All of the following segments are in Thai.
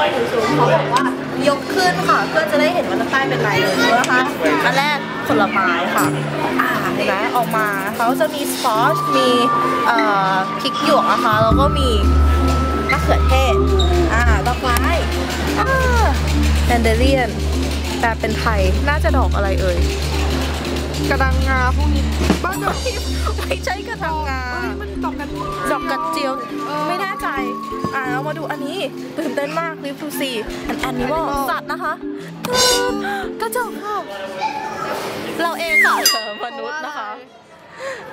มาอยู่สูงเขาบอกว่ายกขึ้นค่ะเพื่อจะได้เห็นว่าด้านใต้เป็นลายเลยนะคะอันแรกผลไม้ค่ะอ่าเห็นไหมออกมาเขาจะมีสปอชมีเอ่อพริกหยวกนะคะแล้วก็มีมะเขือเทศอ่าดอกไม้อ่าแดนเดเลียนแต่เป็นไทยน่าจะดอกอะไรเอ่ยกระดังงาพวกนี้บ้านเราไม่ใช่กระทังงา มาดูอันนี้ตื่นเต้นมากลิฟูซีอันแอนิมอล Animal สัตว์นะคะกระจกค่ะเราเองค่ะเออมนุษย์นะคะ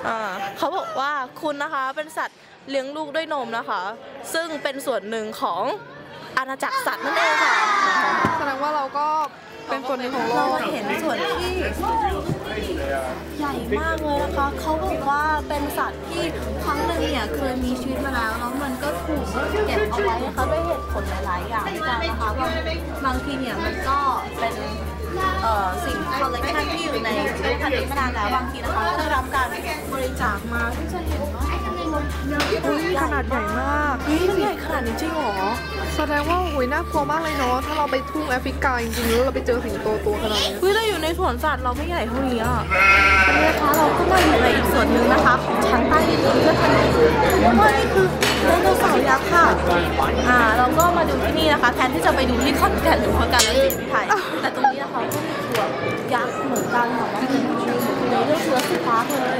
อ่าเขาบอกว่าคุณนะคะเป็นสัตว์เลี้ยงลูกด้วยนมนะคะ ซึ่งเป็นส่วนหนึ่งของอาณาจักรสัตว์นั่นเองค่ะแสดงว่าเราก็เป็นส่วนหนึ่งของโลเรากเห็นส่วนที่ใหญ่ มากเลยนะคะเขาบอกว่าเป็นสัตว์ที่ครั้งหนึ่งเนี่ยเคยมีชีวิตมาแล้วแล้วมันก็ถูกเก็บเอาไว้นะคะด้วยเหตุผลหลาย ๆ อย่างกันนะคะบางบางทีเนี่ยมันก็เป็นสิ่งคอลเลกชันที่อยู่ในพิพิธภัณฑ์นี้มานานแล้วบางทีนะคะก็ได้รับการบริจาคมาที่จะเห็นว่าอุ้ยขนาดใหญ่มากเฮ้ยมันใหญ่ขนาดนี้จริงเหรอ แสดงว่าโอ้ยน่ากลัวมากเลยเนาะ ถ้าเราไปทุ่งแอฟริกาจริงๆแล้วเราไปเจอสิงโตตัวขนาด วนสัตว์เราไม่ใหญ่เท่านี้อะอันนี้นะคะเราก็มาอยู่ในอีกส่วนหนึ่งนะคะ ของชั้นใต้ดินพิพิธภัณฑ์นี้เพราะว่านี่คือไดโนเสาร์ยักษ์ค่ะ อ่า เราก็มาดูที่นี่นะคะ แทนที่จะไปดูที่ขอนแก่นหรือพการศิลป์ที่ไทย แต่ตรงนี้นะคะก็มีสวนยักษ์เหมือนกันค่ะว่าเป็นในเรื่องเสือสีฟ้าเลย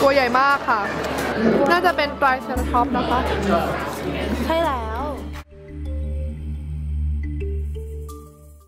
ตัวใหญ่มากค่ะ น่าจะเป็นปลายเซนท็อปนะคะ ใช่แล้ว